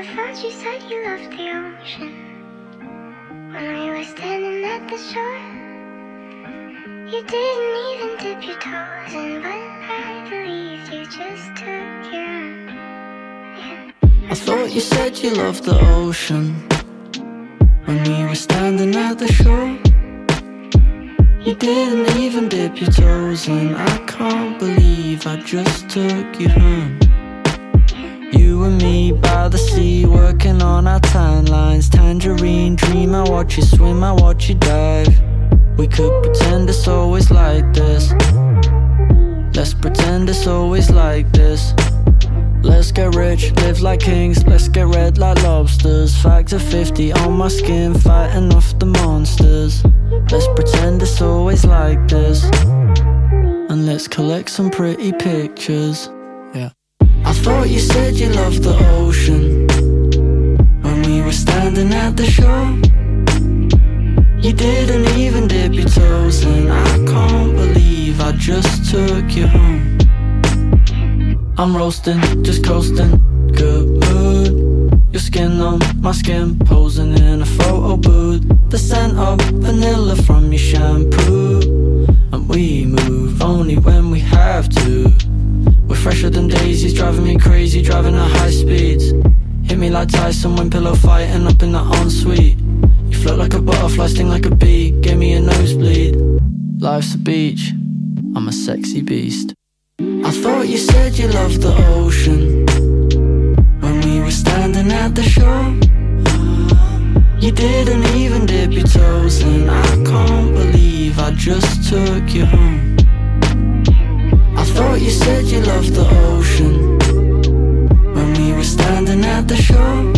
I thought you said you loved the ocean when we were standing at the shore. You didn't even dip your toes in, but I believe you just took your. Yeah. I thought you said you loved the ocean when we were standing at the shore. You didn't even dip your toes in. I can't believe I just took you home. You and me by the sea, working on our timelines. Tangerine dream, I watch you swim, I watch you dive. We could pretend it's always like this. Let's pretend it's always like this. Let's get rich, live like kings, let's get red like lobsters. Factor 50 on my skin, fighting off the monsters. Let's pretend it's always like this. And let's collect some pretty pictures. I thought you said you loved the ocean when we were standing at the shore. You didn't even dip your toes in. I can't believe I just took you home. I'm roasting, just coasting, good mood. Your skin on my skin, posing in a photo booth. The scent of vanilla from your shampoo. Fresher than daisies, driving me crazy, driving at high speeds. Hit me like Tyson when pillow fighting up in the ensuite. You float like a butterfly, sting like a bee, gave me a nosebleed. Life's a beach, I'm a sexy beast. I thought you said you loved the ocean when we were standing at the shore. You didn't even dip your toes in. I can't believe I just took you home. You said you loved the ocean when we were standing at the shore.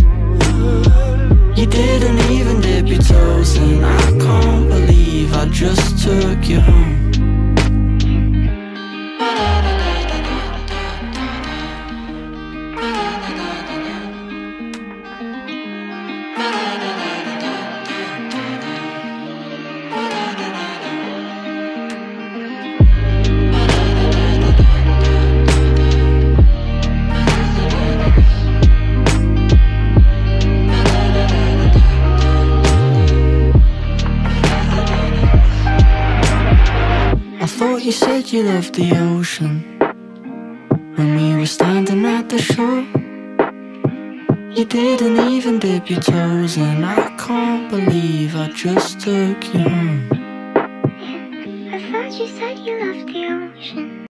thought you said you loved the ocean. When we were standing at the shore. You didn't even dip your toes in. I can't believe I just took you home. I thought you said you loved the ocean.